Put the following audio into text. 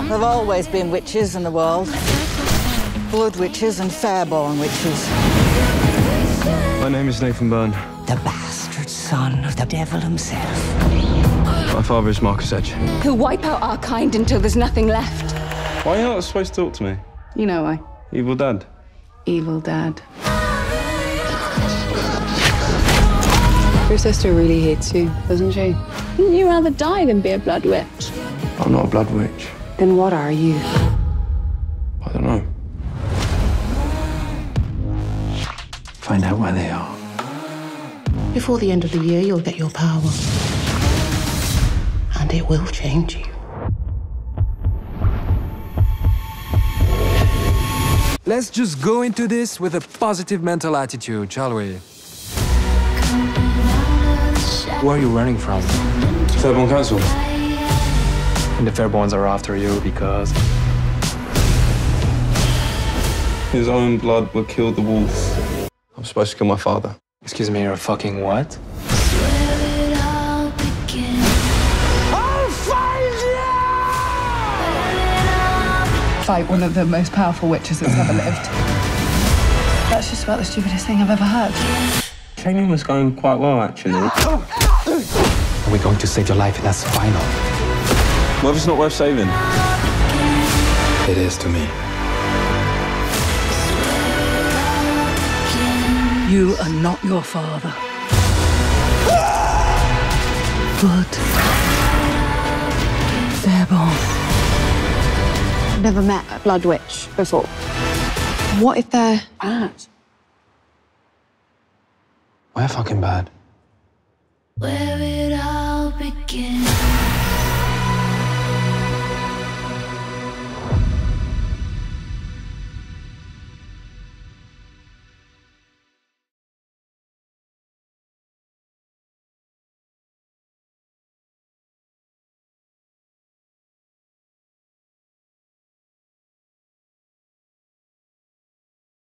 There have always been witches in the world. Blood witches and fairborn witches. My name is Nathan Byrne. The bastard son of the devil himself. My father is Marcus Edge. He'll wipe out our kind until there's nothing left. Why are you not supposed to talk to me? You know why. Evil dad. Evil dad. Your sister really hates you, doesn't she? Wouldn't you rather die than be a blood witch? I'm not a blood witch. Then what are you? I don't know. Find out where they are. Before the end of the year, you'll get your power. And it will change you. Let's just go into this with a positive mental attitude, shall we? Where are you running from? Fairborn Council. And the Fairborns are after you because His own blood will kill the wolf. I'm supposed to kill my father. Excuse me, you're a fucking what? Fight one of the most powerful witches that's ever lived. That's just about the stupidest thing I've ever heard. Training was going quite well, actually. We're going to save your life, and that's final. What if it's not worth saving? It is to me. You are not your father. Blood. Fairborn. Never met a blood witch before. What if they're bad? We're fucking bad. Where it all began.